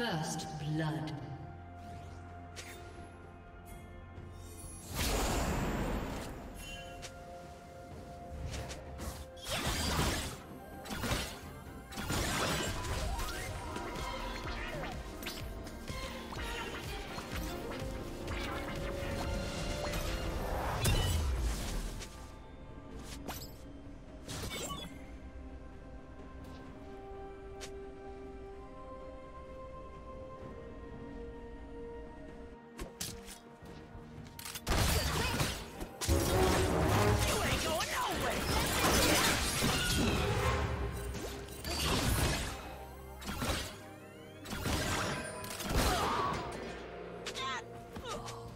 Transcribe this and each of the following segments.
First blood. Oh.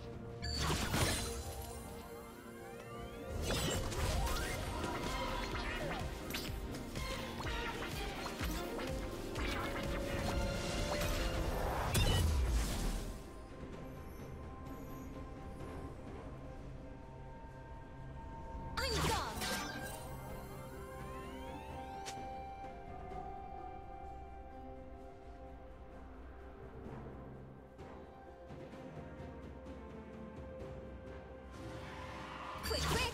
quick, quick!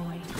Destroyed.